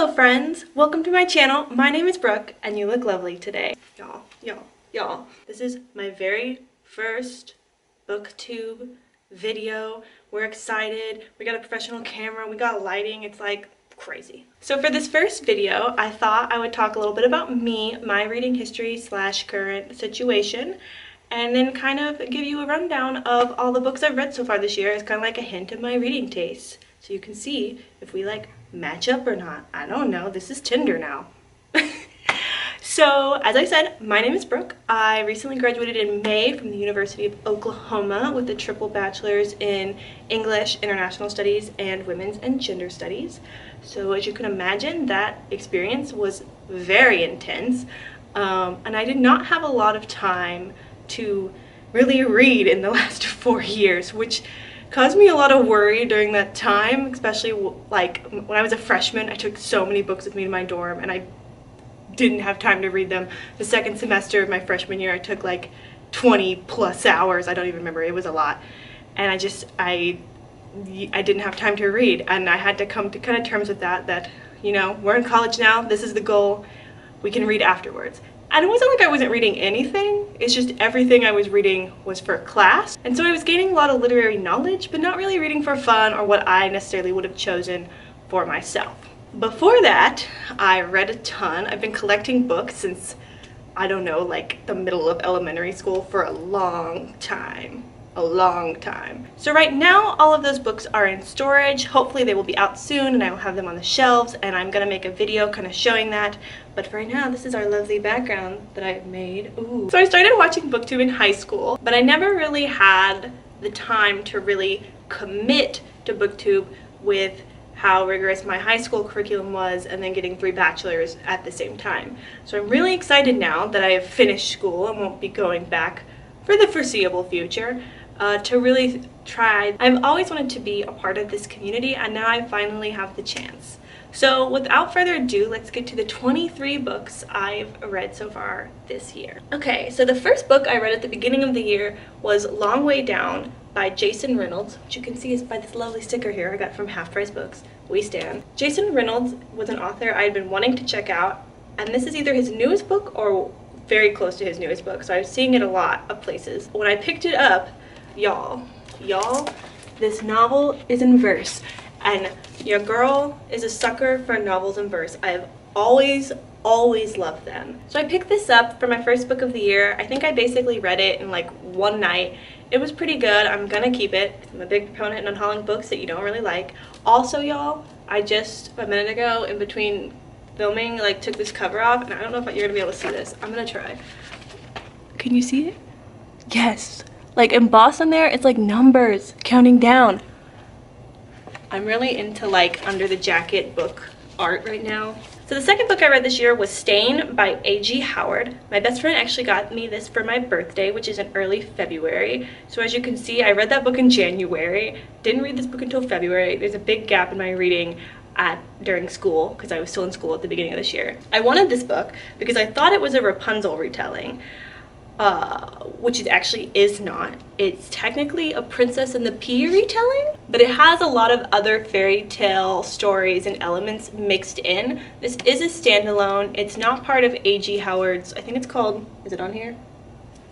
Hello friends, welcome to my channel. My name is Brooke and you look lovely today. Y'all, y'all, y'all. This is my very first booktube video. We're excited. We got a professional camera, we got lighting. It's like crazy. So for this first video, I thought I would talk a little bit about me, my reading history slash current situation, and then kind of give you a rundown of all the books I've read so far this year as kind of like a hint of my reading taste. So you can see if we like match up or not. I don't know. This is Tinder now. so as I said, my name is Brooke. I recently graduated in May from the University of Oklahoma with a triple bachelor's in English, International Studies, and Women's and Gender Studies. So as you can imagine, that experience was very intense. Um, and I did not have a lot of time to really read in the last four years, which caused me a lot of worry during that time, especially like when I was a freshman, I took so many books with me to my dorm and I didn't have time to read them. The second semester of my freshman year, I took like 20 plus hours. I don't even remember, it was a lot. And I just, I, I didn't have time to read and I had to come to kind of terms with that, that, you know, we're in college now, this is the goal, we can read afterwards. And it wasn't like I wasn't reading anything, it's just everything I was reading was for class. And so I was gaining a lot of literary knowledge, but not really reading for fun or what I necessarily would have chosen for myself. Before that, I read a ton. I've been collecting books since, I don't know, like the middle of elementary school for a long time a long time. So right now all of those books are in storage. Hopefully they will be out soon and I will have them on the shelves and I'm gonna make a video kind of showing that. But for right now this is our lovely background that I've made. Ooh. So I started watching booktube in high school but I never really had the time to really commit to booktube with how rigorous my high school curriculum was and then getting three bachelors at the same time. So I'm really excited now that I have finished school and won't be going back for the foreseeable future uh, to really try. I've always wanted to be a part of this community and now I finally have the chance. So without further ado, let's get to the 23 books I've read so far this year. Okay, so the first book I read at the beginning of the year was Long Way Down by Jason Reynolds, which you can see is by this lovely sticker here I got from Half Price Books. We stand. Jason Reynolds was an author I had been wanting to check out, and this is either his newest book or very close to his newest book, so I was seeing it a lot of places. When I picked it up, y'all y'all this novel is in verse and your girl is a sucker for novels in verse. I have always always loved them. So i picked this up for my first book of the year. I think i basically read it in like one night. It was pretty good. I'm gonna keep it. I'm a big proponent in unhauling books that you don't really like. Also y'all i just a minute ago in between filming like took this cover off and i don't know if you're gonna be able to see this. I'm gonna try. Can you see it? Yes like embossed on there, it's like numbers counting down. I'm really into like under the jacket book art right now. So the second book I read this year was Stain by A.G. Howard. My best friend actually got me this for my birthday, which is in early February. So as you can see, I read that book in January. Didn't read this book until February. There's a big gap in my reading at during school because I was still in school at the beginning of this year. I wanted this book because I thought it was a Rapunzel retelling uh, which it actually is not. It's technically a Princess and the Pea retelling, but it has a lot of other fairy tale stories and elements mixed in. This is a standalone. It's not part of A.G. Howard's, I think it's called, is it on here?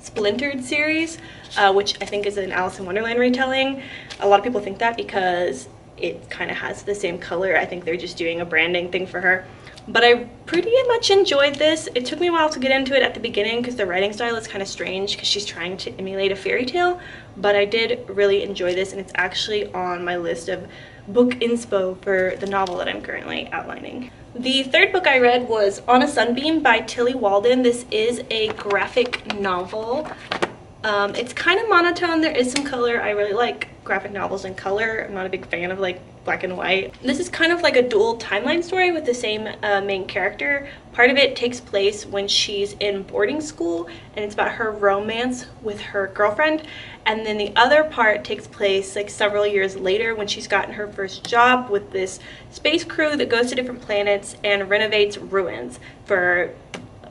Splintered series, uh, which I think is an Alice in Wonderland retelling. A lot of people think that because it kind of has the same color. I think they're just doing a branding thing for her. But I pretty much enjoyed this. It took me a while to get into it at the beginning because the writing style is kind of strange because she's trying to emulate a fairy tale. But I did really enjoy this and it's actually on my list of book inspo for the novel that I'm currently outlining. The third book I read was On a Sunbeam by Tillie Walden. This is a graphic novel. Um, it's kind of monotone. There is some color. I really like graphic novels in color. I'm not a big fan of like black and white. This is kind of like a dual timeline story with the same uh, main character. Part of it takes place when she's in boarding school and it's about her romance with her girlfriend. And then the other part takes place like several years later when she's gotten her first job with this space crew that goes to different planets and renovates ruins for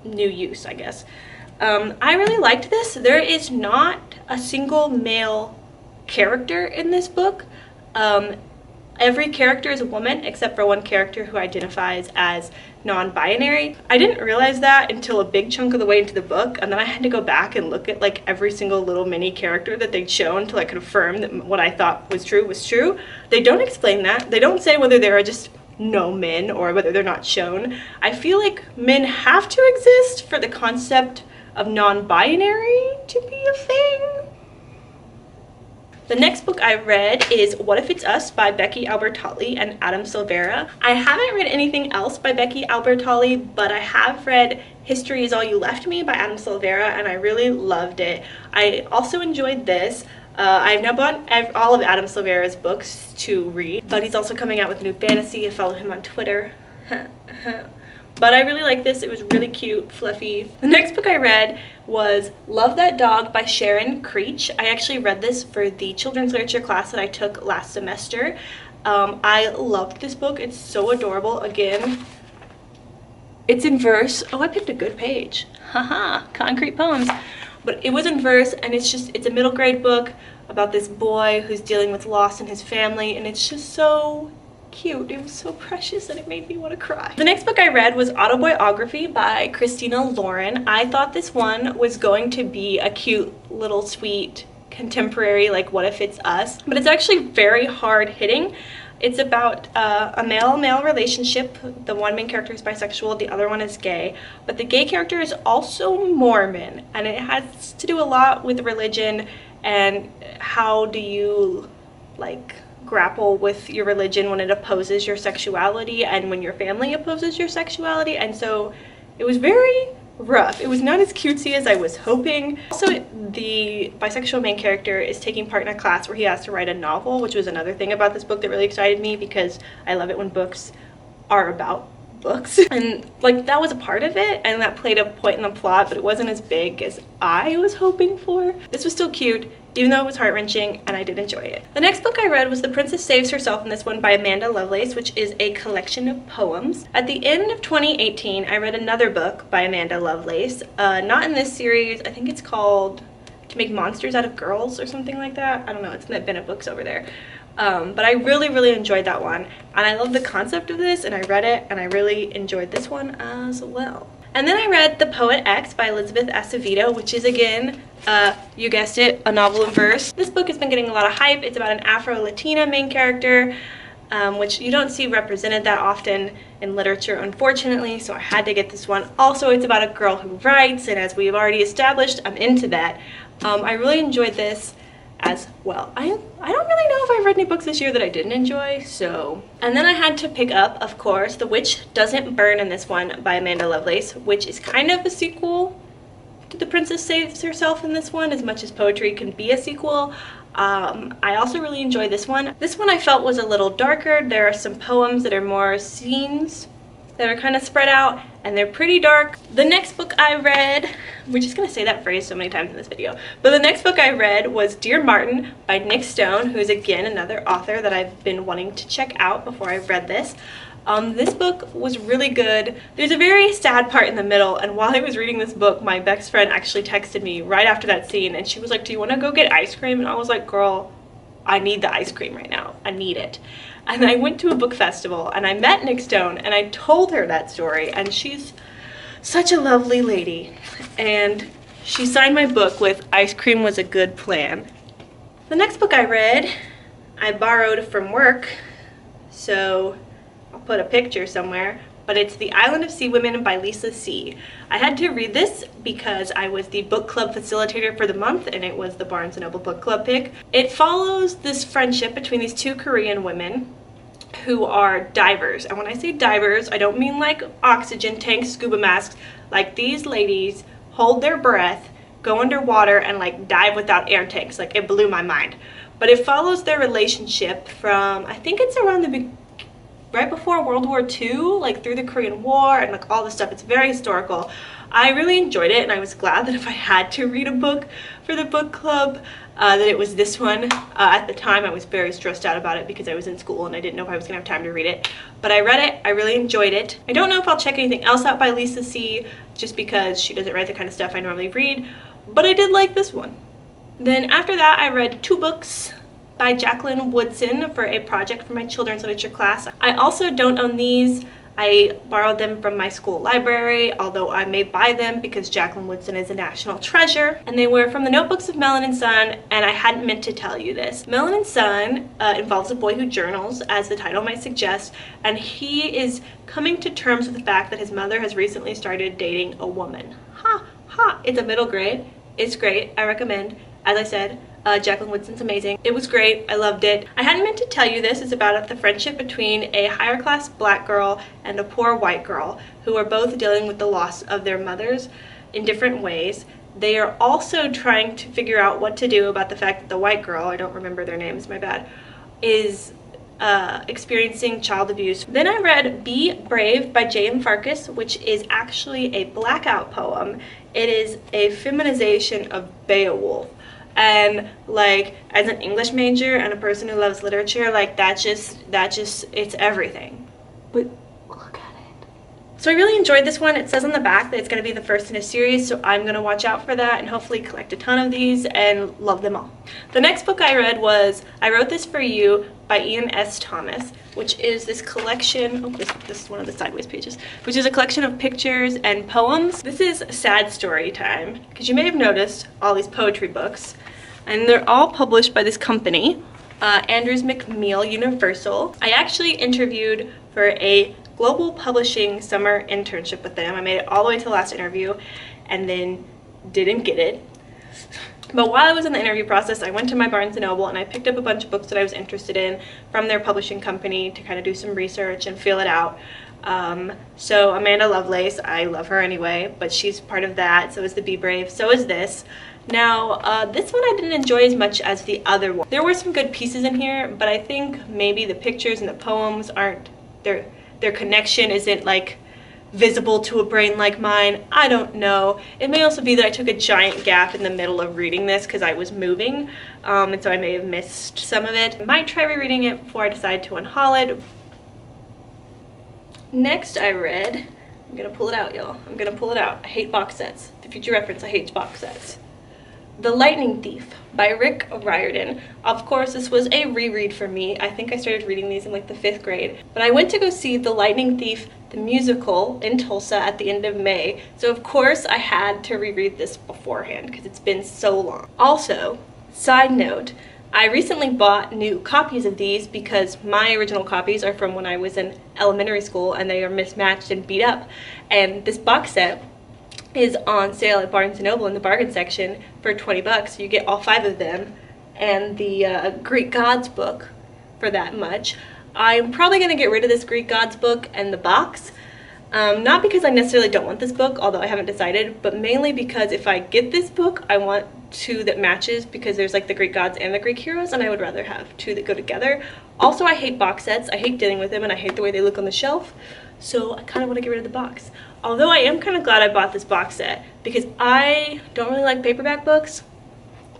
new use, I guess. Um, I really liked this. There is not a single male character in this book. Um, every character is a woman except for one character who identifies as non-binary. I didn't realize that until a big chunk of the way into the book and then I had to go back and look at like every single little mini character that they'd shown to like confirm that what I thought was true was true. They don't explain that. They don't say whether there are just no men or whether they're not shown. I feel like men have to exist for the concept of non-binary to be a thing. The next book I read is What If It's Us by Becky Albertalli and Adam Silvera. I haven't read anything else by Becky Albertalli, but I have read History Is All You Left Me by Adam Silvera, and I really loved it. I also enjoyed this. Uh, I've now bought all of Adam Silvera's books to read, but he's also coming out with new fantasy. I follow him on Twitter. But I really like this. It was really cute, fluffy. The next book I read was Love That Dog by Sharon Creech. I actually read this for the children's literature class that I took last semester. Um, I loved this book. It's so adorable. Again, it's in verse. Oh, I picked a good page. Haha, concrete poems. But it was in verse and it's just, it's a middle grade book about this boy who's dealing with loss in his family and it's just so cute. It was so precious and it made me want to cry. The next book I read was Autoboyography by Christina Lauren. I thought this one was going to be a cute little sweet contemporary like What If It's Us, but it's actually very hard hitting. It's about uh, a male-male relationship. The one main character is bisexual, the other one is gay. But the gay character is also Mormon, and it has to do a lot with religion and how do you like grapple with your religion when it opposes your sexuality and when your family opposes your sexuality and so it was very rough. It was not as cutesy as I was hoping. Also, the bisexual main character is taking part in a class where he has to write a novel, which was another thing about this book that really excited me because I love it when books are about books. And like that was a part of it and that played a point in the plot, but it wasn't as big as I was hoping for. This was still cute even though it was heart-wrenching and I did enjoy it. The next book I read was The Princess Saves Herself in this one by Amanda Lovelace, which is a collection of poems. At the end of 2018, I read another book by Amanda Lovelace, uh, not in this series, I think it's called To Make Monsters Out of Girls or something like that. I don't know, it's in the Bennett books over there. Um, but I really, really enjoyed that one. And I love the concept of this and I read it and I really enjoyed this one as well. And then I read The Poet X by Elizabeth Acevedo, which is again, uh, you guessed it, a novel in verse. This book has been getting a lot of hype. It's about an Afro-Latina main character, um, which you don't see represented that often in literature, unfortunately, so I had to get this one. Also, it's about a girl who writes, and as we've already established, I'm into that. Um, I really enjoyed this as well. I, I don't really know if I've read any books this year that I didn't enjoy, so. And then I had to pick up, of course, The Witch Doesn't Burn in this one by Amanda Lovelace, which is kind of a sequel to The Princess Saves Herself in this one, as much as poetry can be a sequel. Um, I also really enjoyed this one. This one I felt was a little darker. There are some poems that are more scenes that are kind of spread out and they're pretty dark. The next book I read, we're just gonna say that phrase so many times in this video, but the next book I read was Dear Martin by Nic Stone, who's again another author that I've been wanting to check out before I read this. Um, this book was really good. There's a very sad part in the middle and while I was reading this book, my best friend actually texted me right after that scene and she was like, do you wanna go get ice cream? And I was like, girl, I need the ice cream right now. I need it. And I went to a book festival and I met Nic Stone and I told her that story and she's such a lovely lady. And she signed my book with Ice Cream Was a Good Plan. The next book I read, I borrowed from work, so I'll put a picture somewhere, but it's The Island of Sea Women by Lisa See. I had to read this because I was the book club facilitator for the month and it was the Barnes & Noble book club pick. It follows this friendship between these two Korean women who are divers. And when I say divers, I don't mean like oxygen tanks, scuba masks. Like these ladies hold their breath, go underwater, and like dive without air tanks. Like it blew my mind. But it follows their relationship from, I think it's around the right before World War II, like through the Korean War and like all this stuff. It's very historical. I really enjoyed it and I was glad that if I had to read a book for the book club, uh, that it was this one. Uh, at the time, I was very stressed out about it because I was in school and I didn't know if I was going to have time to read it. But I read it. I really enjoyed it. I don't know if I'll check anything else out by Lisa See just because she doesn't write the kind of stuff I normally read. But I did like this one. Then after that, I read two books by Jacqueline Woodson for a project for my children's literature class. I also don't own these. I borrowed them from my school library, although I may buy them because Jacqueline Woodson is a national treasure. And they were from the Notebooks of Melanin Sun, and I hadn't meant to tell you this. Melanin Sun uh, involves a boy who journals, as the title might suggest, and he is coming to terms with the fact that his mother has recently started dating a woman. Ha, ha, it's a middle grade. It's great, I recommend. As I said, uh, Jacqueline Woodson's amazing. It was great. I loved it. I hadn't meant to tell you this. It's about the friendship between a higher class black girl and a poor white girl who are both dealing with the loss of their mothers in different ways. They are also trying to figure out what to do about the fact that the white girl, I don't remember their names, my bad, is uh, experiencing child abuse. Then I read Be Brave by J.M. Farkas, which is actually a blackout poem. It is a feminization of Beowulf and like as an english major and a person who loves literature like that just that just it's everything. But so i really enjoyed this one. It says on the back that it's going to be the first in a series so i'm going to watch out for that and hopefully collect a ton of these and love them all. The next book i read was i wrote this for you by Iain s. Thomas which is this collection oh this, this is one of the sideways pages which is a collection of pictures and poems. This is sad story time because you may have noticed all these poetry books and they're all published by this company, uh, Andrews McMeel Universal. I actually interviewed for a global publishing summer internship with them. I made it all the way to the last interview and then didn't get it. But while I was in the interview process, I went to my Barnes & Noble and I picked up a bunch of books that I was interested in from their publishing company to kind of do some research and feel it out. Um, so Amanda Lovelace, I love her anyway, but she's part of that. So is the Be Brave. So is this. Now, uh, this one I didn't enjoy as much as the other one. There were some good pieces in here, but I think maybe the pictures and the poems aren't, their, their connection isn't like visible to a brain like mine. I don't know. It may also be that I took a giant gap in the middle of reading this because I was moving, um, and so I may have missed some of it. I might try rereading it before I decide to unhaul it. Next I read, I'm gonna pull it out y'all, I'm gonna pull it out. I hate box sets. The future reference, I hate box sets. The Lightning Thief by Rick Riordan. Of course, this was a reread for me. I think I started reading these in like the fifth grade. But I went to go see The Lightning Thief, the musical, in Tulsa at the end of May. So of course I had to reread this beforehand because it's been so long. Also, side note, I recently bought new copies of these because my original copies are from when I was in elementary school and they are mismatched and beat up. And this box set is on sale at Barnes & Noble in the bargain section for 20 bucks. You get all five of them and the uh, Greek Gods book for that much. I'm probably going to get rid of this Greek Gods book and the box. Um, not because I necessarily don't want this book, although I haven't decided, but mainly because if I get this book, I want two that matches because there's like the Greek gods and the Greek heroes, and I would rather have two that go together. Also, I hate box sets. I hate dealing with them, and I hate the way they look on the shelf, so I kind of want to get rid of the box. Although I am kind of glad I bought this box set because I don't really like paperback books.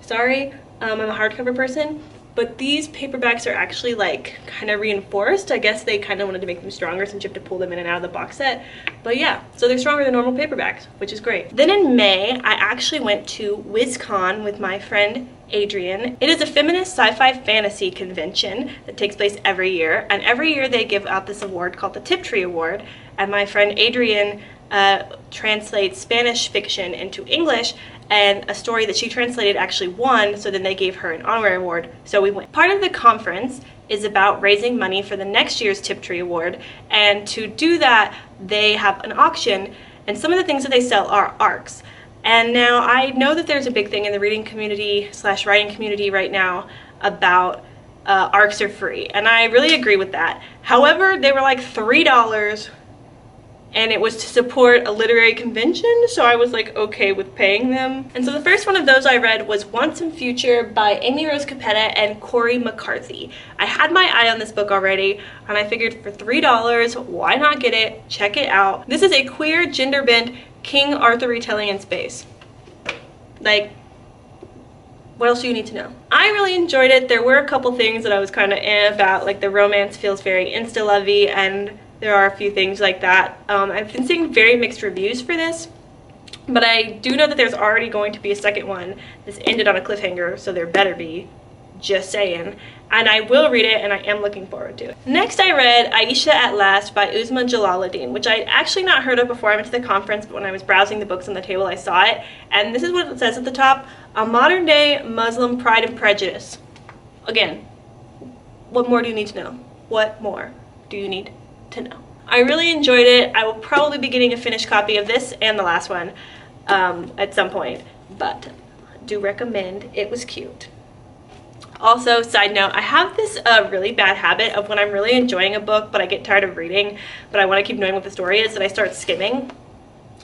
Sorry, um, I'm a hardcover person, but these paperbacks are actually like kind of reinforced. I guess they kind of wanted to make them stronger since you have to pull them in and out of the box set. But yeah, so they're stronger than normal paperbacks, which is great. Then in May, I actually went to WisCon with my friend Adrian. It is a feminist sci-fi fantasy convention that takes place every year, and every year they give out this award called the Tiptree Award, and my friend Adrian uh, translates Spanish fiction into English, and a story that she translated actually won, so then they gave her an honorary award, so we went. Part of the conference is about raising money for the next year's Tiptree Award, and to do that, they have an auction, and some of the things that they sell are arcs. And now I know that there's a big thing in the reading community slash writing community right now about uh, arcs are free, and I really agree with that. However, they were like $3 and it was to support a literary convention, so I was like okay with paying them. And so the first one of those I read was Once and Future by Amy Rose Capetta and Cori McCarthy. I had my eye on this book already, and I figured for $3, why not get it? Check it out. This is a queer, gender-bent King Arthur retelling in space. Like, what else do you need to know? I really enjoyed it. There were a couple things that I was kind of eh about, like the romance feels very insta-lovey and there are a few things like that. Um, I've been seeing very mixed reviews for this, but I do know that there's already going to be a second one. This ended on a cliffhanger, so there better be just saying. And I will read it and I am looking forward to it. Next I read Ayesha at Last by Uzma Jalaluddin, which I'd actually not heard of before I went to the conference, but when I was browsing the books on the table I saw it. And this is what it says at the top, A Modern Day Muslim Pride and Prejudice. Again, what more do you need to know? What more do you need to know? I really enjoyed it. I will probably be getting a finished copy of this and the last one um, at some point, but do recommend. It was cute. Also, side note, I have this uh, really bad habit of when I'm really enjoying a book but I get tired of reading but I want to keep knowing what the story is that I start skimming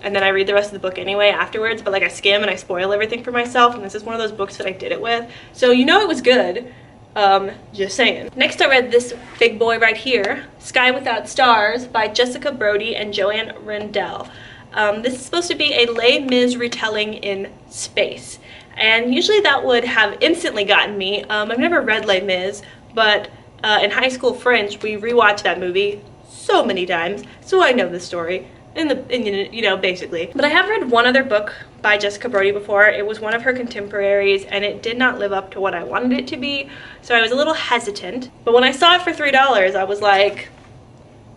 and then I read the rest of the book anyway afterwards but like I skim and I spoil everything for myself and this is one of those books that I did it with. So you know it was good. Um, just saying. Next I read this big boy right here, Sky Without Stars by Jessica Brody and Joanne Rendell. Um, this is supposed to be a Les Mis retelling in space and usually that would have instantly gotten me. Um, I've never read Les Mis, but uh, in high school French, we rewatched that movie so many times, so I know the story. In the, in, you know, basically. But I have read one other book by Jessica Brody before. It was one of her contemporaries and it did not live up to what I wanted it to be. So I was a little hesitant. But when I saw it for $3, I was like,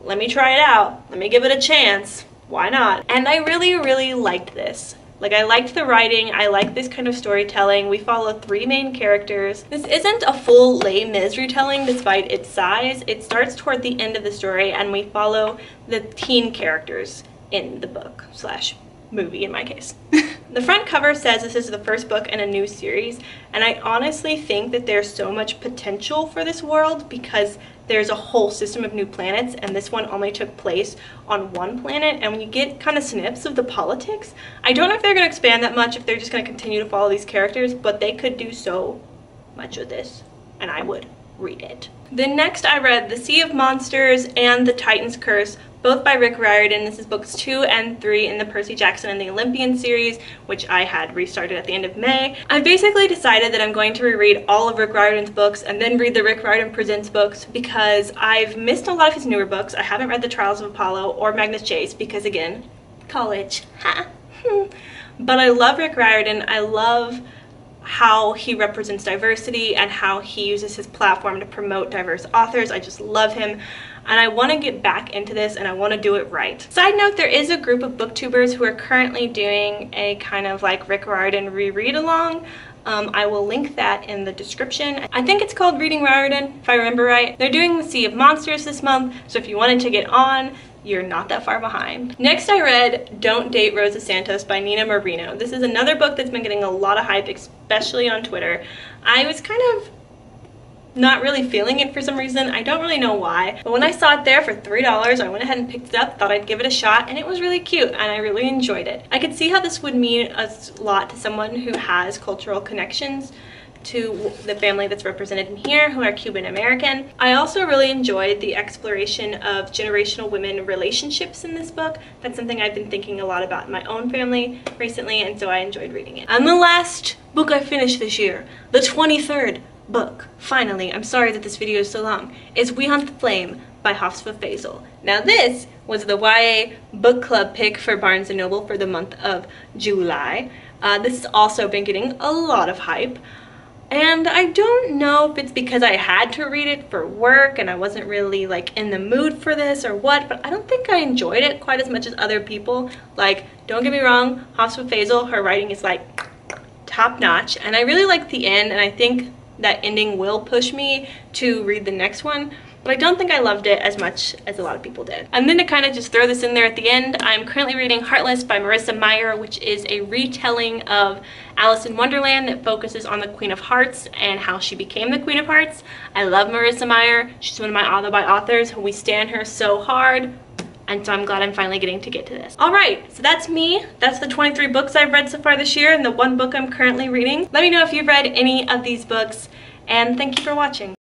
let me try it out. Let me give it a chance. Why not? And I really, really liked this. Like I liked the writing, I like this kind of storytelling. We follow three main characters. This isn't a full Les Mis retelling despite its size. It starts toward the end of the story and we follow the teen characters in the book slash movie in my case. the front cover says this is the first book in a new series and I honestly think that there's so much potential for this world because there's a whole system of new planets and this one only took place on one planet and when you get kind of snips of the politics I don't know if they're going to expand that much if they're just going to continue to follow these characters but they could do so much of this and I would read it. Then next I read The Sea of Monsters and The Titan's Curse both by Rick Riordan. This is books two and three in the Percy Jackson and the Olympian series, which I had restarted at the end of May. I've basically decided that I'm going to reread all of Rick Riordan's books and then read the Rick Riordan Presents books because I've missed a lot of his newer books. I haven't read The Trials of Apollo or Magnus Chase because again, college. Ha. But I love Rick Riordan. I love how he represents diversity and how he uses his platform to promote diverse authors. I just love him and I want to get back into this and I want to do it right. Side note, there is a group of booktubers who are currently doing a kind of like Rick Riordan reread along. Um, I will link that in the description. I think it's called Reading Riordan, if I remember right. They're doing The Sea of Monsters this month, so if you wanted to get on, you're not that far behind. Next I read Don't Date Rosa Santos by Nina Moreno. This is another book that's been getting a lot of hype, especially on Twitter. I was kind of not really feeling it for some reason. I don't really know why. But when I saw it there for $3, I went ahead and picked it up, thought I'd give it a shot, and it was really cute, and I really enjoyed it. I could see how this would mean a lot to someone who has cultural connections to the family that's represented in here who are Cuban American. I also really enjoyed the exploration of generational women relationships in this book. That's something I've been thinking a lot about in my own family recently and so I enjoyed reading it. And the last book I finished this year, the 23rd book, finally, I'm sorry that this video is so long, is We Hunt the Flame by Hafsah Faizal. Now this was the YA book club pick for Barnes & Noble for the month of July. Uh, this has also been getting a lot of hype. And I don't know if it's because I had to read it for work and I wasn't really like in the mood for this or what, but I don't think I enjoyed it quite as much as other people. Like, don't get me wrong, Hafsah Faizal, her writing is like top notch and I really like the end and I think that ending will push me to read the next one but I don't think I loved it as much as a lot of people did. And then to kind of just throw this in there at the end, I'm currently reading Heartless by Marissa Meyer, which is a retelling of Alice in Wonderland that focuses on the Queen of Hearts and how she became the Queen of Hearts. I love Marissa Meyer. She's one of my author by authors. We stand her so hard. And so I'm glad I'm finally getting to get to this. All right, so that's me. That's the 23 books I've read so far this year and the one book I'm currently reading. Let me know if you've read any of these books and thank you for watching.